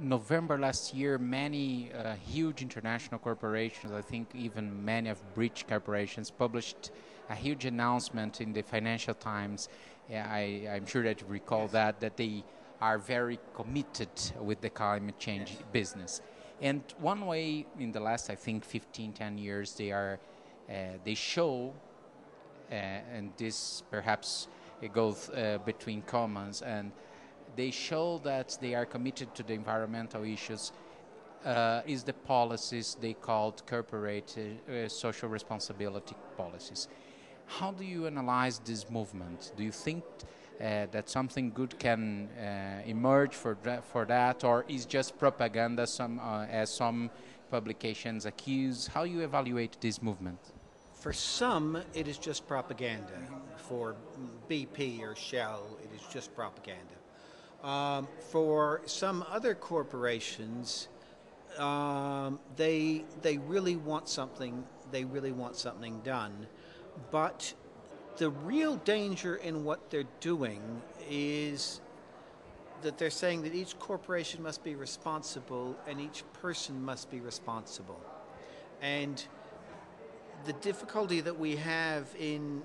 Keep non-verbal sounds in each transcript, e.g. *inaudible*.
November last year, many uh, huge international corporations, I think even many of British corporations, published a huge announcement in the Financial Times. I, am sure that you recall that, that they are very committed with the climate change yes. business. And one way in the last, I think, 15, 10 years, they are, uh, they show, uh, and this perhaps it goes uh, between commons, and they show that they are committed to the environmental issues uh, is the policies they called corporate uh, social responsibility policies. How do you analyze this movement? Do you think uh, that something good can uh, emerge for that, for that, or is just propaganda, some, uh, as some publications accuse? How you evaluate this movement? For some, it is just propaganda. For BP or Shell, it is just propaganda. Um, for some other corporations, um, they they really want something. They really want something done, but the real danger in what they're doing is that they're saying that each corporation must be responsible and each person must be responsible. And the difficulty that we have in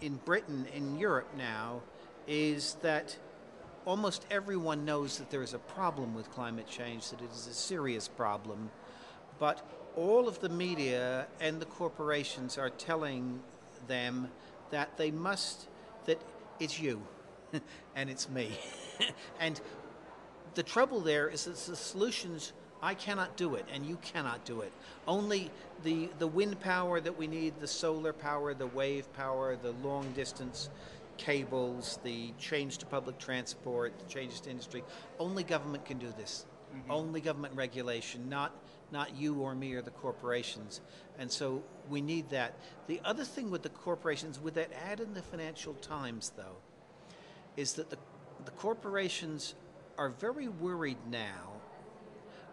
in Britain, in Europe now, is that almost everyone knows that there is a problem with climate change, that it is a serious problem, but all of the media and the corporations are telling them that they must, that it's you *laughs* and it's me. *laughs* and the trouble there is that the solutions I cannot do it, and you cannot do it. Only the, the wind power that we need, the solar power, the wave power, the long distance cables, the change to public transport, the changes to industry, only government can do this. Mm-hmm. Only government regulation, not not you or me or the corporations. And so we need that. The other thing with the corporations, with that ad in the Financial Times, though, is that the, the corporations are very worried now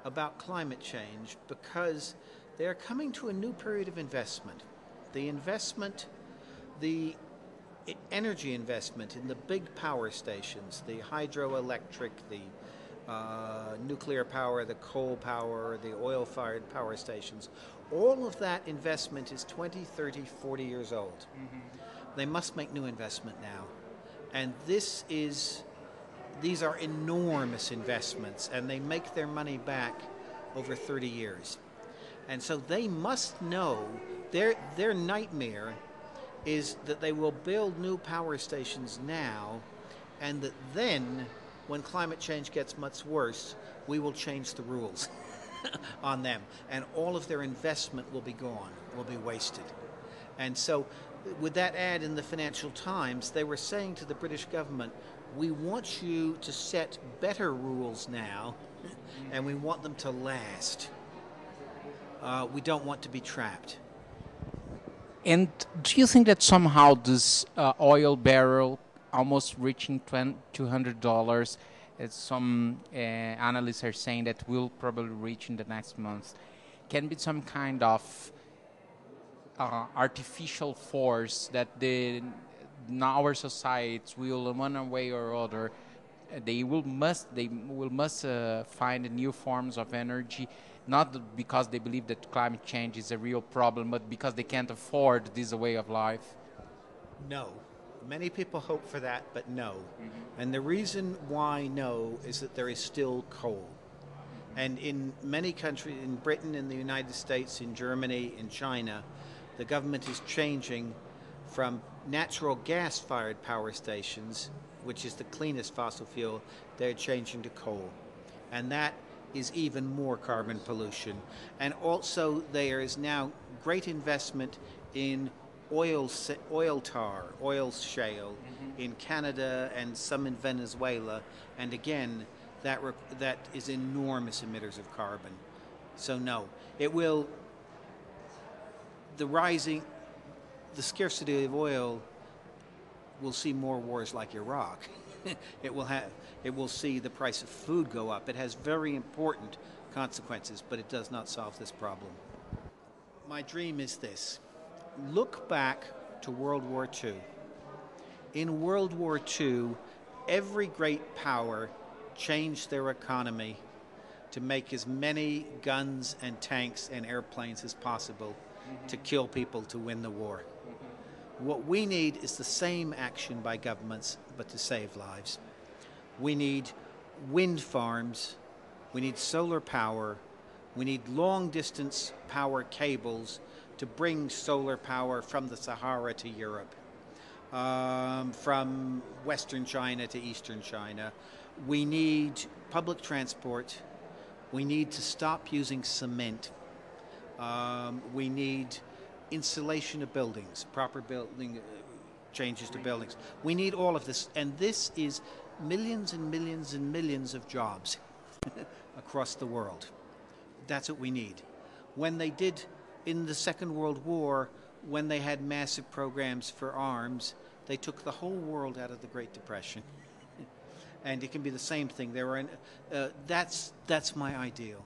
about climate change because they are coming to a new period of investment. The investment, the energy investment in the big power stations, the hydroelectric, the uh, nuclear power, the coal power, the oil fired power stations, all of that investment is 20, 30, 40 years old. Mm-hmm. They must make new investment now. And this is, these are enormous investments, and they make their money back over 30 years. And so they must know their, their nightmare is that they will build new power stations now, and that then when climate change gets much worse, we will change the rules *laughs* on them, and all of their investment will be gone, will be wasted. And so, with that ad in the Financial Times, they were saying to the British government, we want you to set better rules now, and we want them to last. Uh, we don't want to be trapped. And do you think that somehow this uh, oil barrel almost reaching $200. as some uh, analysts are saying that will probably reach in the next month. Can be some kind of uh, artificial force that the our societies will, in one way or other, they will must they will must uh, find new forms of energy, not because they believe that climate change is a real problem, but because they can't afford this way of life. No, Many people hope for that, but no. Mm-hmm. And the reason why no is that there is still coal. And in many countries, in Britain, in the United States, in Germany, in China, the government is changing from natural gas fired power stations, which is the cleanest fossil fuel, they're changing to coal. And that is even more carbon pollution. And also, there is now great investment in oil oil tar, oil shale mm-hmm. in Canada and some in Venezuela, and again, that that is enormous emitters of carbon. So no, it will. The rising, the scarcity of oil will see more wars like Iraq. *laughs* it will have it will see the price of food go up. It has very important consequences, but it does not solve this problem. My dream is this look back to World War II. In World War II, every great power changed their economy to make as many guns and tanks and airplanes as possible to kill people to win the war. What we need is the same action by governments, but to save lives. We need wind farms, we need solar power, we need long distance power cables to bring solar power from the Sahara to Europe, um, from Western China to Eastern China. We need public transport. We need to stop using cement. Um, we need insulation of buildings, proper building uh, changes to buildings. We need all of this, and this is millions and millions and millions of jobs *laughs* across the world. That's what we need. When they did in the Second World War, when they had massive programs for arms, they took the whole world out of the Great Depression. *laughs* and it can be the same thing. There were, uh, that's that's my ideal.